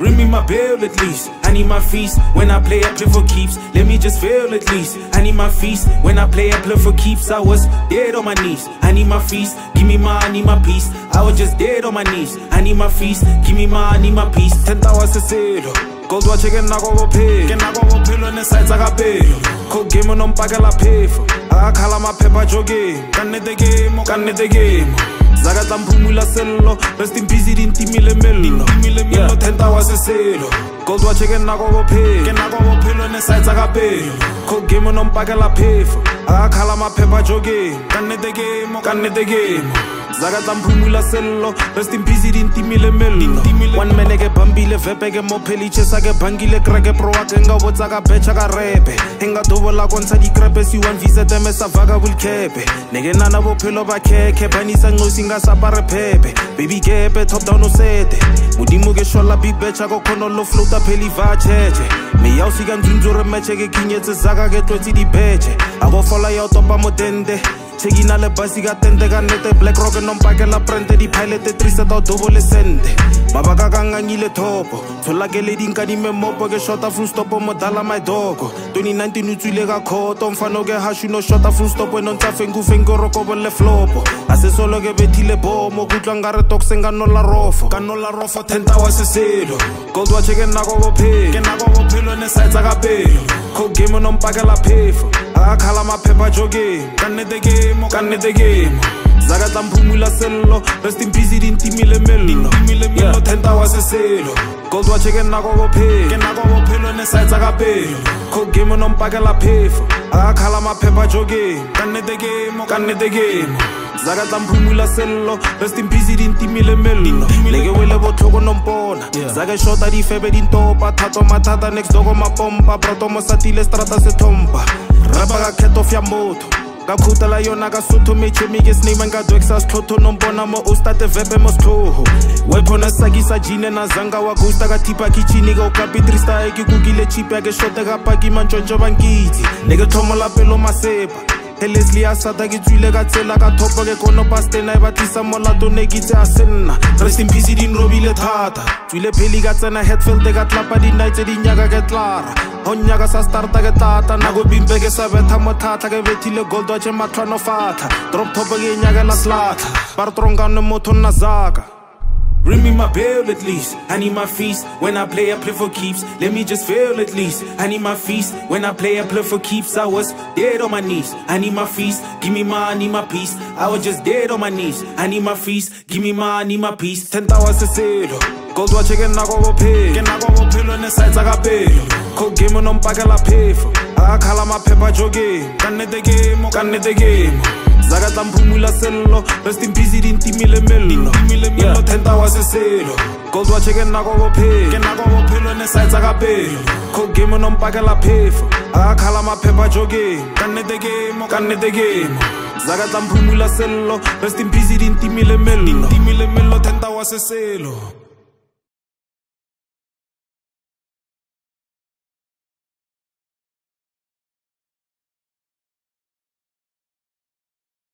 Ring me my bell at least. I need my feast. When I play, I play for keeps. Let me just feel at least. I need my feast. When I play, I play for keeps. I was dead on my knees. I need my feast. Give me my, I need my peace. I was just dead on my knees. I need my feast. Give me my, I need my peace. Ten hours a selo. Gold watch again, I go ke nako bophelo ke nako bophelo ne sa etsa ka pelo co game on no mpakela phefo a khala maphepha jogeng ka the game ka the game zaka tla mphumula sello. Rest in peace dintimile mello. Mello. Ten hours selo gold watch ke nako bophelo. Ke nako bophelo ne sa etsa ka pelo. co game no mpakela phefo. A khala maphepha jogeng ka nnete game ka nnete game zaka tla mphumula sello rest in peace dintimile mello. One man ke bambile vepe ke mopheliche sa ke bangile kreke pro wa ke nga botsa ka betcha ka repe. E nga dobola kontsha dikrepe si one visa teme sa vaka bulkepe ne ke nana bophelo ba khekhe banisa ncosi nga sa pare pepe baby kepe top down o sete. Modimo ke shola big betcha ko khono lo floata pheli va cheche me ya o fika ndzundzo re meche ke kinyetse zaka ke tlotsi dibetche a go fola ya o topa modende Chekina le basi ka tente ka nnete black rock no mpakela prente dipilete triseta o dobo le sente. Mabaka ka ngangile thopo tshola ke le dinkadime mopo ke shota full stop mo dala my dogo 2019 o tswile ka khoto mfano ke hashu no shota full stop no ntsa fengu fengu rokobo le flopo. A se solo ke bethile bomo kutlwa ngare tokse nga no la rofo. Ka no la rofo 10 hours selo. Gold watch ke nako bophelo. Ke nako bophelo ne sa etsa ka pelo. Co game no mpakela phefo a khala maphepha jogeng ka nnete game ka nnete game zaka tla mphumula sello rest in peace dintimile mello mello ten hours selo gold watch ke nako bophelo ke nako bophelo ne sa etsa ka pelo co game no mpakela phefo a khala maphepha jogeng ka nnete game ka nnete game zaka tla mphumula sello rest in peace dintimile mello leke wele botlhoko nompona zake shota difebe dintopa thato mathata next doko mapompa proto mosatile strata se thompa rapa ka khetho fya motho. Ka khutela yona ka sotho mechemi ke sname nka dweksa sitlhotho nompona mo ostate vepe mo setlhogo wephona sakisa jine na zanga wa ghosta ka thipa kitchini ka okapitrista e ke kukile chip ya ke shote ka paki mantsontsho bankitse ne ke tlhomola pelo masepa. Leslie a sata ke tswile ka tsela ka thopo ke kono pastena e batlisa molato ne ke itse a se nna. Rest in peace din robile thata. Tswile pheli ka tsena headfield ka tlapa dinai tse di ke tlara go nyaka sa starta ke tata nako bimpe ke sa betha motlhatlha ke bethile gold watche matlhwano fatlha drop top ke nyakela slatlha ba re tronkane motho nna zaka Ring me my bell at least. I need my feast. When I play, I play for keeps. Let me just feel at least. I need my feast. When I play, I play for keeps. I was dead on my knees. I need my feast. Give me my, I need my peace. I was just dead on my knees. I need my feast. Give me my, I need my peace. Ten hours a selo. Gold watch ke nako bophelo. Ke nako bophelo ne sa etsa ka pelo. Co game no mpakela phefo. A khala maphepha jogeng. Ka nnete game, ka nnete game. zaka tla mphumula sello rest in peace dintimile mello mello ten hours selo gold watch ke nako bophelo ke nako bophelo ne sa etsa ka pelo co game no mpakela phefo a khala maphepha jogeng ka nnete game ka nnete game zaka tla mphumula sello rest in peace dintimile mello mello ten hours selo